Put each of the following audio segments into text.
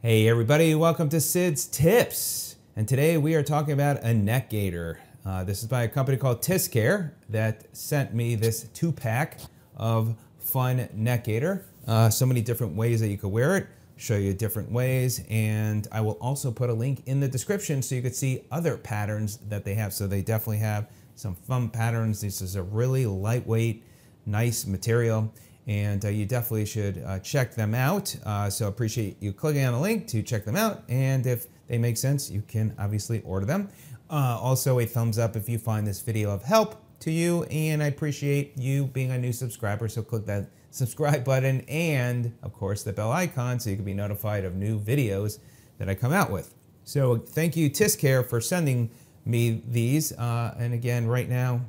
Hey everybody, welcome to Sid's Tips. And today we are talking about a neck gaiter. Uh, this is by a company called Tisscare that sent me this two pack of fun neck gaiter. Uh, so many different ways that you could wear it, show you different ways, and I will also put a link in the description so you could see other patterns that they have. So they definitely have some fun patterns. This is a really lightweight, nice material and uh, you definitely should uh, check them out. Uh, so appreciate you clicking on the link to check them out, and if they make sense, you can obviously order them. Uh, also, a thumbs up if you find this video of help to you, and I appreciate you being a new subscriber, so click that subscribe button and, of course, the bell icon so you can be notified of new videos that I come out with. So thank you, Tisscare, for sending me these, uh, and again, right now,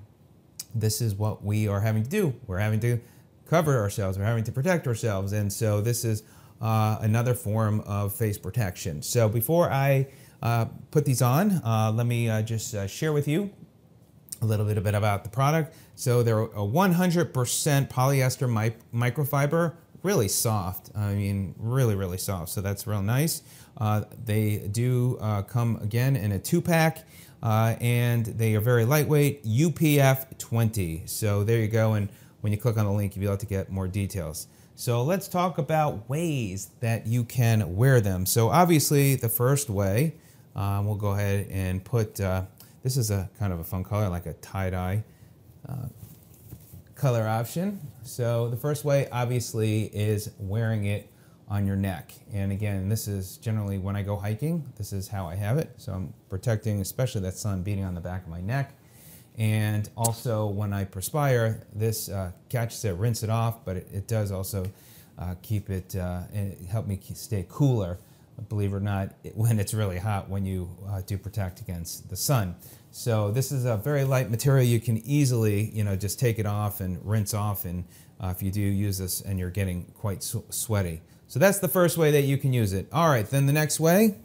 this is what we are having to do. We're having to cover ourselves. We're having to protect ourselves. And so this is uh, another form of face protection. So before I uh, put these on, uh, let me uh, just uh, share with you a little bit about the product. So they're a 100% polyester mi microfiber, really soft. I mean, really, really soft. So that's real nice. Uh, they do come again in a two pack. and they are very lightweight, UPF 20. So there you go. And when you click on the link, you'll be able to get more details. So let's talk about ways that you can wear them. So obviously the first way, um, we'll go ahead and put, uh, this is a kind of a fun color, like a tie-dye uh, color option. So the first way obviously is wearing it on your neck. And again, this is generally when I go hiking, this is how I have it. So I'm protecting, especially that sun beating on the back of my neck. And also when I perspire, this uh, catches it, rinse it off, but it, it does also uh, keep it, uh, and help me stay cooler, believe it or not, when it's really hot when you uh, do protect against the sun. So this is a very light material. You can easily, you know, just take it off and rinse off. And uh, if you do use this and you're getting quite sweaty. So that's the first way that you can use it. All right, then the next way,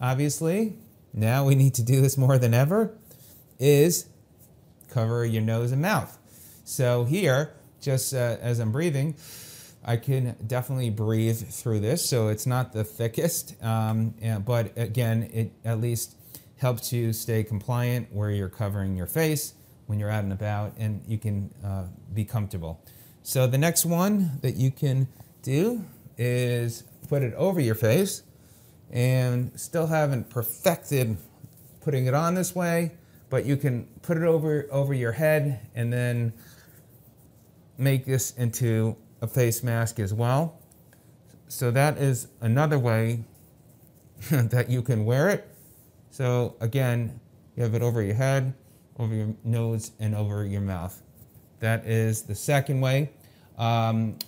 obviously, now we need to do this more than ever, is cover your nose and mouth. So here, just uh, as I'm breathing, I can definitely breathe through this. So it's not the thickest, um, but again, it at least helps you stay compliant where you're covering your face when you're out and about and you can uh, be comfortable. So the next one that you can do is put it over your face and still haven't perfected putting it on this way, but you can put it over over your head and then make this into a face mask as well. So that is another way that you can wear it. So again, you have it over your head, over your nose, and over your mouth. That is the second way. Um,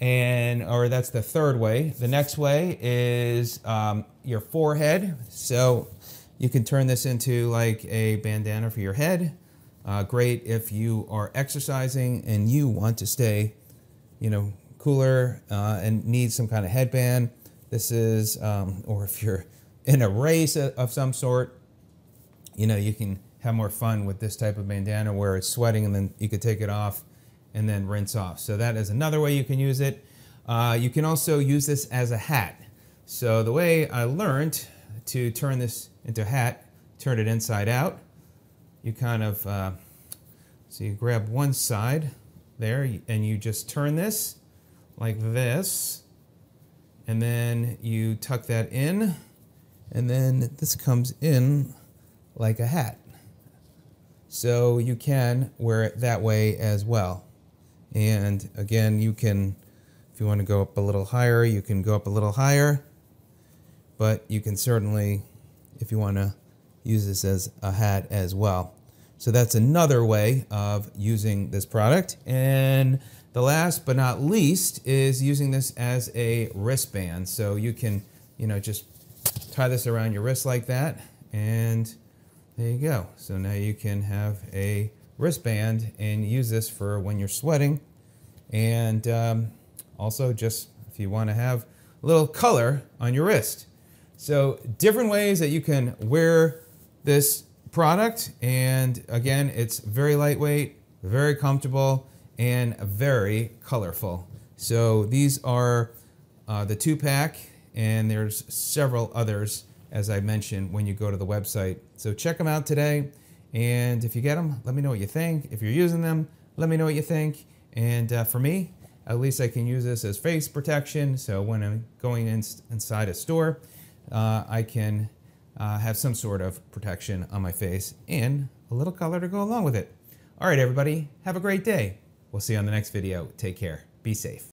and or that's the third way. The next way is um, your forehead. So you can turn this into like a bandana for your head. Uh, great if you are exercising and you want to stay, you know, cooler uh, and need some kind of headband. This is, um, or if you're in a race of some sort, you know, you can have more fun with this type of bandana where it's sweating and then you could take it off and then rinse off. So that is another way you can use it. Uh, you can also use this as a hat. So the way I learned to turn this into a hat, turn it inside out. You kind of, uh, so you grab one side there and you just turn this like this. And then you tuck that in and then this comes in like a hat. So you can wear it that way as well. And again, you can, if you want to go up a little higher, you can go up a little higher but you can certainly, if you want to use this as a hat as well. So that's another way of using this product. And the last but not least is using this as a wristband. So you can, you know, just tie this around your wrist like that and there you go. So now you can have a wristband and use this for when you're sweating. And um, also just if you want to have a little color on your wrist. So different ways that you can wear this product. And again, it's very lightweight, very comfortable, and very colorful. So these are uh, the two pack and there's several others, as I mentioned, when you go to the website. So check them out today. And if you get them, let me know what you think. If you're using them, let me know what you think. And uh, for me, at least I can use this as face protection. So when I'm going in, inside a store, uh, I can uh, have some sort of protection on my face and a little color to go along with it. All right, everybody, have a great day. We'll see you on the next video. Take care. Be safe.